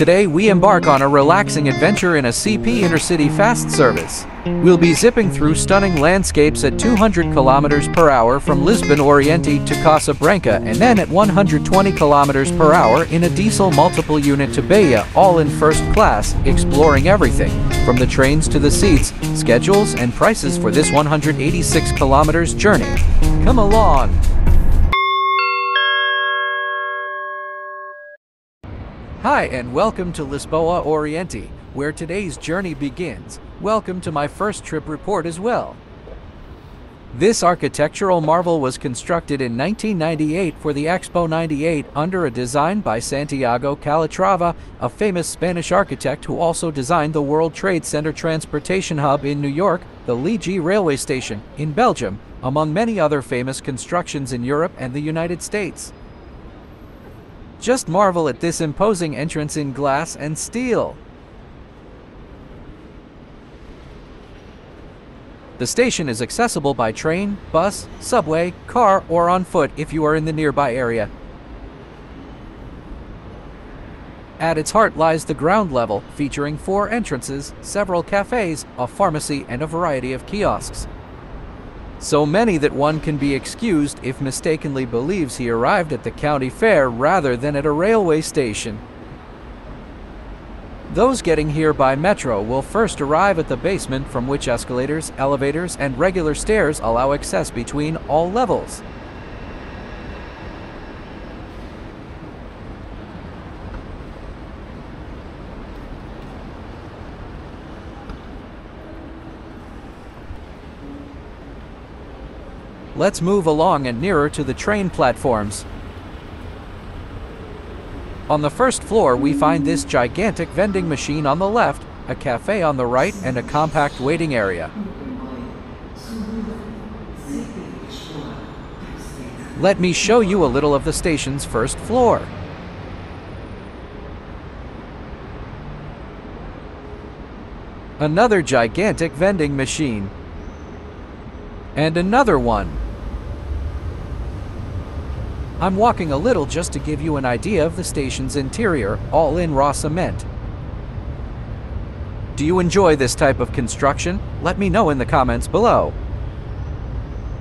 Today, we embark on a relaxing adventure in a CP Intercity fast service. We'll be zipping through stunning landscapes at 200 kilometers per hour from Lisbon Oriente to Casa Branca and then at 120 kilometers per hour in a diesel multiple unit to Beja, all in first class, exploring everything from the trains to the seats, schedules, and prices for this 186 kilometers journey. Come along! Hi, and welcome to Lisboa Oriente, where today's journey begins. Welcome to my first trip report as well. This architectural marvel was constructed in 1998 for the Expo 98 under a design by Santiago Calatrava, a famous Spanish architect who also designed the World Trade Center Transportation Hub in New York, the Liege Railway Station in Belgium, among many other famous constructions in Europe and the United States. Just marvel at this imposing entrance in glass and steel. The station is accessible by train, bus, subway, car, or on foot if you are in the nearby area. At its heart lies the ground level, featuring four entrances, several cafes, a pharmacy, and a variety of kiosks. So many that one can be excused if mistakenly believes he arrived at the county fair rather than at a railway station. Those getting here by metro will first arrive at the basement from which escalators, elevators, and regular stairs allow access between all levels. Let's move along and nearer to the train platforms. On the first floor, we find this gigantic vending machine on the left, a cafe on the right, and a compact waiting area. Let me show you a little of the station's first floor. Another gigantic vending machine. And another one. I'm walking a little just to give you an idea of the station's interior, all in raw cement. Do you enjoy this type of construction? Let me know in the comments below.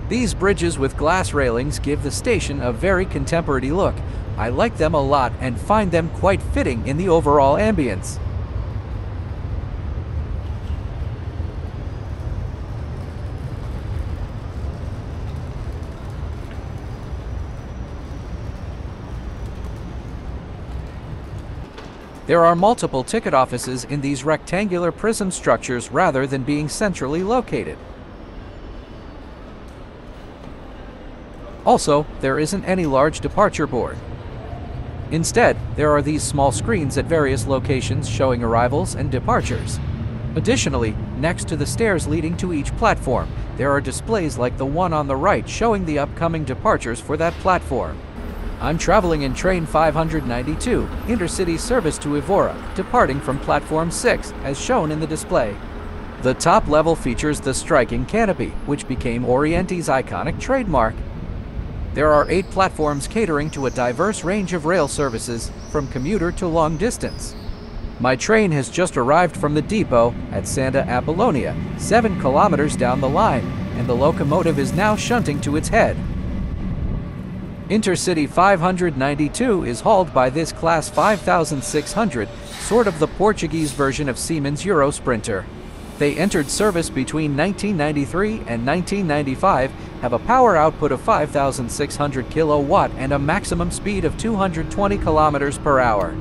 These bridges with glass railings give the station a very contemporary look. I like them a lot and find them quite fitting in the overall ambience. There are multiple ticket offices in these rectangular prism structures rather than being centrally located. Also, there isn't any large departure board. Instead, there are these small screens at various locations showing arrivals and departures. Additionally, next to the stairs leading to each platform, there are displays like the one on the right showing the upcoming departures for that platform. I'm traveling in train 592, intercity service to Evora, departing from platform 6, as shown in the display. The top level features the striking canopy, which became Oriente's iconic trademark. There are eight platforms catering to a diverse range of rail services, from commuter to long distance. My train has just arrived from the depot at Santa Apolónia, 7 kilometers down the line, and the locomotive is now shunting to its head, Intercity 592 is hauled by this class 5600, sort of the Portuguese version of Siemens Eurosprinter. They entered service between 1993 and 1995, have a power output of 5,600 kilowatt and a maximum speed of 220 kilometers per hour.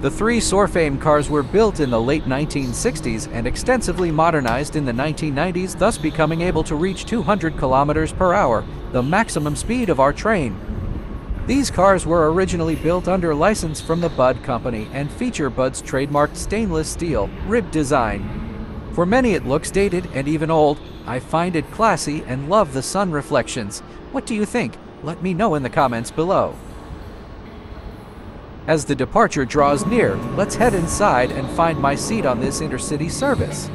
The three Sorefame cars were built in the late 1960s and extensively modernized in the 1990s, thus becoming able to reach 200 kilometers per hour, the maximum speed of our train. These cars were originally built under license from the Budd Company and feature Budd's trademarked stainless steel rib design. For many it looks dated and even old. I find it classy and love the sun reflections. What do you think? Let me know in the comments below. As the departure draws near, let's head inside and find my seat on this intercity service.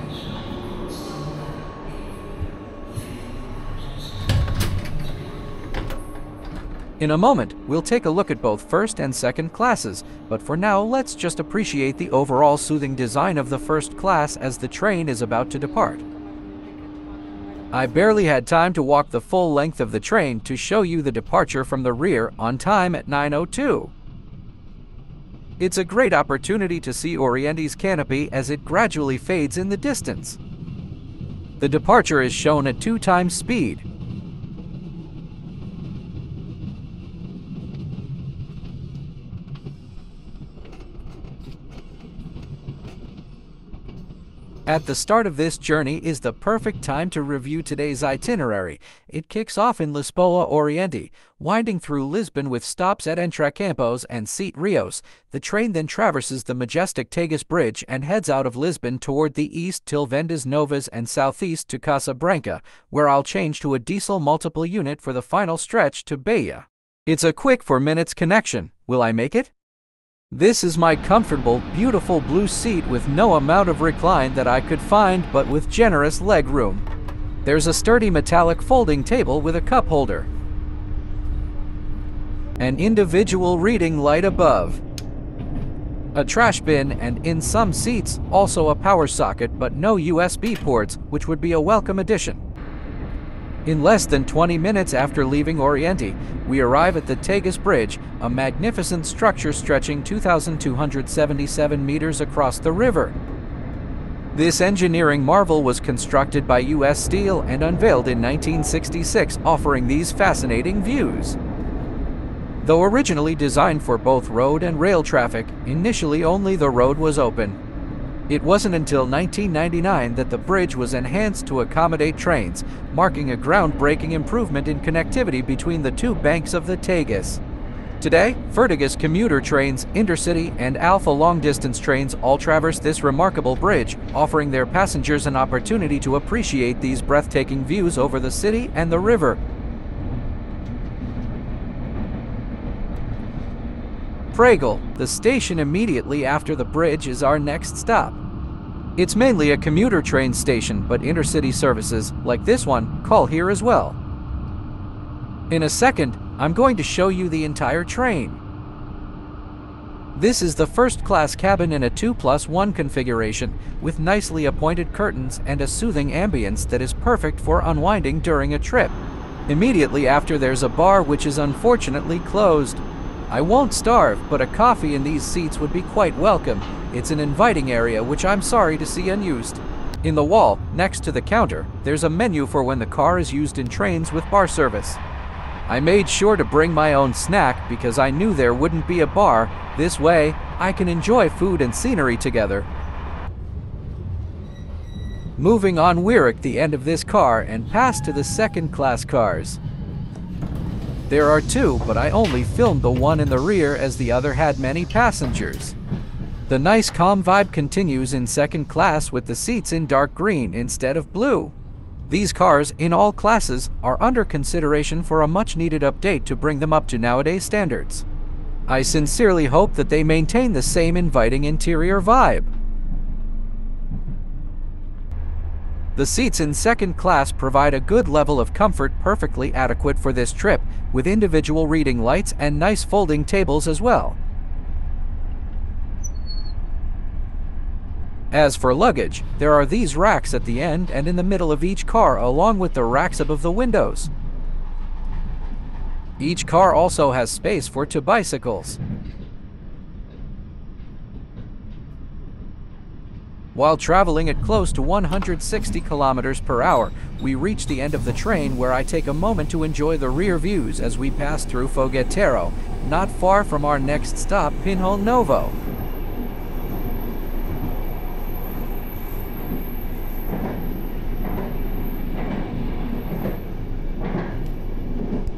In a moment, we'll take a look at both first and second classes, but for now, let's just appreciate the overall soothing design of the first class as the train is about to depart. I barely had time to walk the full length of the train to show you the departure from the rear on time at 9.02. It's a great opportunity to see Oriente's canopy as it gradually fades in the distance. The departure is shown at two times speed, At the start of this journey is the perfect time to review today's itinerary. It kicks off in Lisboa Oriente, winding through Lisbon with stops at Entrecampos and Sete Rios. The train then traverses the majestic Tagus Bridge and heads out of Lisbon toward the east till Vendas Novas and southeast to Casa Branca, where I'll change to a diesel multiple unit for the final stretch to Beja. It's a quick 4 minutes connection. Will I make it? This is my comfortable, beautiful blue seat with no amount of recline that I could find but with generous leg room. There's a sturdy metallic folding table with a cup holder. An individual reading light above. A trash bin and in some seats also a power socket but no USB ports which would be a welcome addition. In less than 20 minutes after leaving Oriente, we arrive at the Tagus Bridge, a magnificent structure stretching 2,277 meters across the river. This engineering marvel was constructed by U.S. Steel and unveiled in 1966, offering these fascinating views. Though originally designed for both road and rail traffic, initially only the road was open. It wasn't until 1999 that the bridge was enhanced to accommodate trains, marking a groundbreaking improvement in connectivity between the two banks of the Tagus. Today, Fertagus commuter trains, intercity, and Alfa long-distance trains all traverse this remarkable bridge, offering their passengers an opportunity to appreciate these breathtaking views over the city and the river. Pragal, the station immediately after the bridge, is our next stop. It's mainly a commuter train station, but intercity services, like this one, call here as well. In a second, I'm going to show you the entire train. This is the first class cabin in a 2 plus 1 configuration, with nicely appointed curtains and a soothing ambience that is perfect for unwinding during a trip. Immediately after there's a bar which is unfortunately closed. I won't starve, but a coffee in these seats would be quite welcome. It's an inviting area which I'm sorry to see unused. In the wall, next to the counter, there's a menu for when the car is used in trains with bar service. I made sure to bring my own snack because I knew there wouldn't be a bar. This way, I can enjoy food and scenery together. Moving on we're at the end of this car and pass to the second class cars. There are two, but I only filmed the one in the rear as the other had many passengers. The nice calm vibe continues in second class with the seats in dark green instead of blue. These cars, in all classes, are under consideration for a much needed update to bring them up to nowadays standards. I sincerely hope that they maintain the same inviting interior vibe. The seats in second class provide a good level of comfort perfectly adequate for this trip, with individual reading lights and nice folding tables as well. As for luggage, there are these racks at the end and in the middle of each car along with the racks above the windows. Each car also has space for two bicycles. While traveling at close to 160 kilometers per hour, we reach the end of the train where I take a moment to enjoy the rear views as we pass through Fogueteiro, not far from our next stop, Pinhal Novo.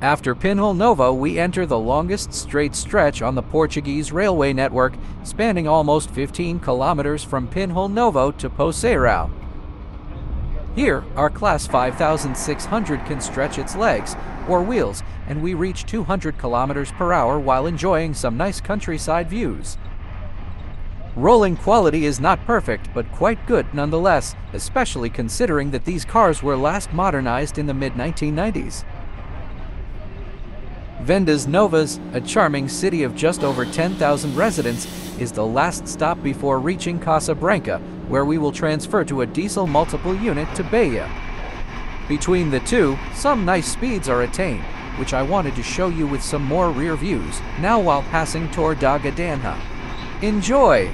After Pinhal Novo, we enter the longest straight stretch on the Portuguese railway network, spanning almost 15 kilometers from Pinhal Novo to Poceirão. Here, our Class 5600 can stretch its legs, or wheels, and we reach 200 kilometers per hour while enjoying some nice countryside views. Rolling quality is not perfect, but quite good nonetheless, especially considering that these cars were last modernized in the mid-1990s. Vendas Novas, a charming city of just over 10,000 residents, is the last stop before reaching Casa Branca, where we will transfer to a diesel multiple unit to Beja. Between the two, some nice speeds are attained, which I wanted to show you with some more rear views, now while passing Torre da Gadanha. Enjoy!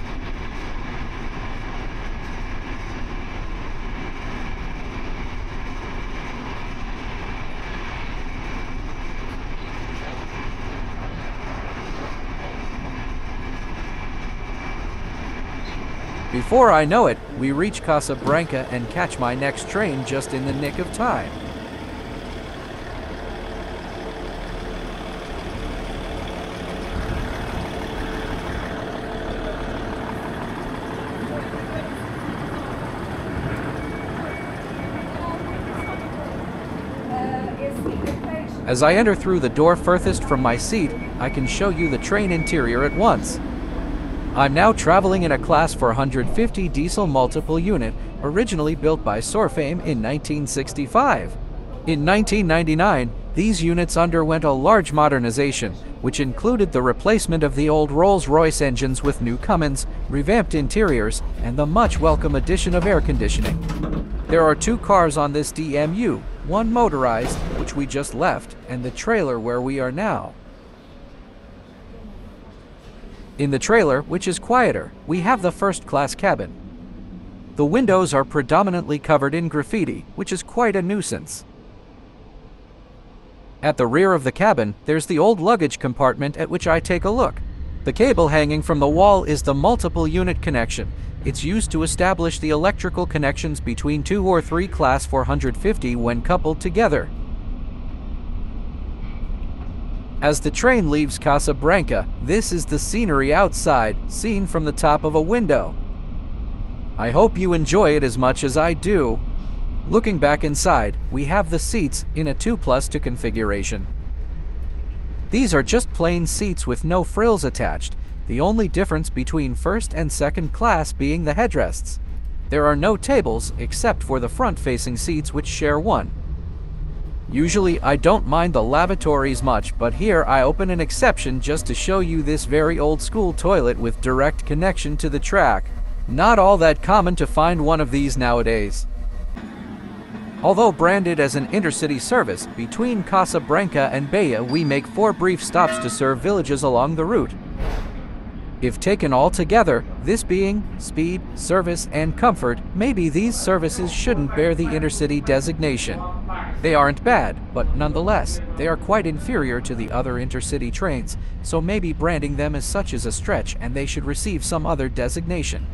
Before I know it, we reach Casa Branca and catch my next train just in the nick of time. As I enter through the door furthest from my seat, I can show you the train interior at once. I'm now traveling in a Class 450 diesel multiple unit, originally built by Sorefame in 1965. In 1999, these units underwent a large modernization, which included the replacement of the old Rolls-Royce engines with new Cummins, revamped interiors, and the much welcome addition of air conditioning. There are two cars on this DMU, one motorized, which we just left, and the trailer where we are now. In the trailer, which is quieter, we have the first class cabin. The windows are predominantly covered in graffiti, which is quite a nuisance. At the rear of the cabin, there's the old luggage compartment at which I take a look. The cable hanging from the wall is the multiple unit connection. It's used to establish the electrical connections between two or three class 450 when coupled together. As the train leaves Casa Branca, this is the scenery outside, seen from the top of a window. I hope you enjoy it as much as I do. Looking back inside, we have the seats in a 2 plus 2 configuration. These are just plain seats with no frills attached, the only difference between first and second class being the headrests. There are no tables except for the front-facing seats which share one. Usually I don't mind the lavatories much, but here I open an exception just to show you this very old school toilet with direct connection to the track. Not all that common to find one of these nowadays. Although branded as an intercity service, between Casa Branca and Beja we make four brief stops to serve villages along the route. If taken all together, this being speed, service, and comfort, maybe these services shouldn't bear the intercity designation. They aren't bad, but nonetheless, they are quite inferior to the other intercity trains, so maybe branding them as such is a stretch and they should receive some other designation.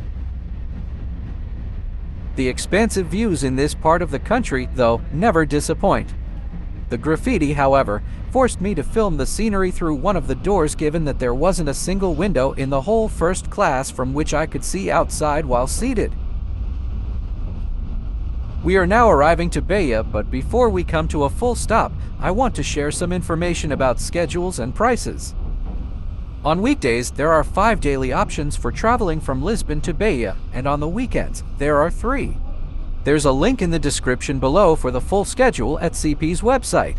The expansive views in this part of the country, though, never disappoint. The graffiti, however, forced me to film the scenery through one of the doors given that there wasn't a single window in the whole first class from which I could see outside while seated. We are now arriving to Beja, but before we come to a full stop, I want to share some information about schedules and prices. On weekdays, there are five daily options for traveling from Lisbon to Beja, and on the weekends, there are three. There's a link in the description below for the full schedule at CP's website.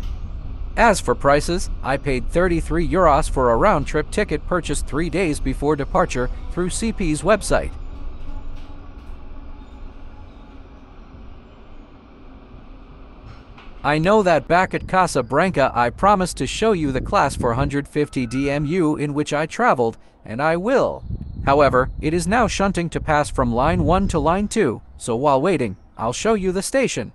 As for prices, I paid 33 euros for a round-trip ticket purchased three days before departure through CP's website. I know that back at Casa Branca I promised to show you the class 450 DMU in which I traveled, and I will. However, it is now shunting to pass from line 1 to line 2, so while waiting, I'll show you the station.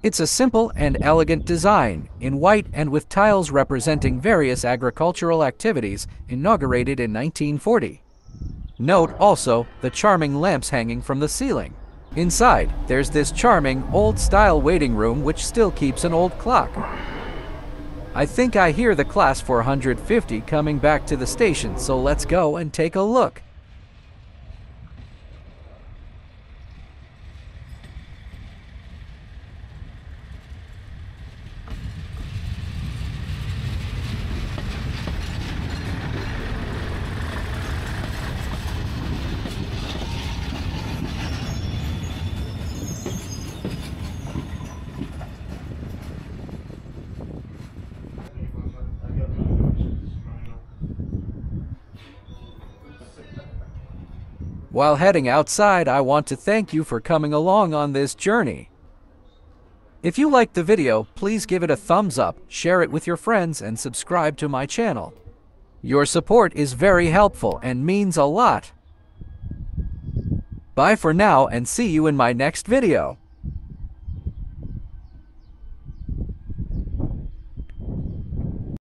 It's a simple and elegant design, in white and with tiles representing various agricultural activities, inaugurated in 1940. Note also the charming lamps hanging from the ceiling. Inside, there's this charming, old-style waiting room which still keeps an old clock. I think I hear the Class 450 coming back to the station, so let's go and take a look. While heading outside, I want to thank you for coming along on this journey. If you liked the video, please give it a thumbs up, share it with your friends, and subscribe to my channel. Your support is very helpful and means a lot. Bye for now and see you in my next video.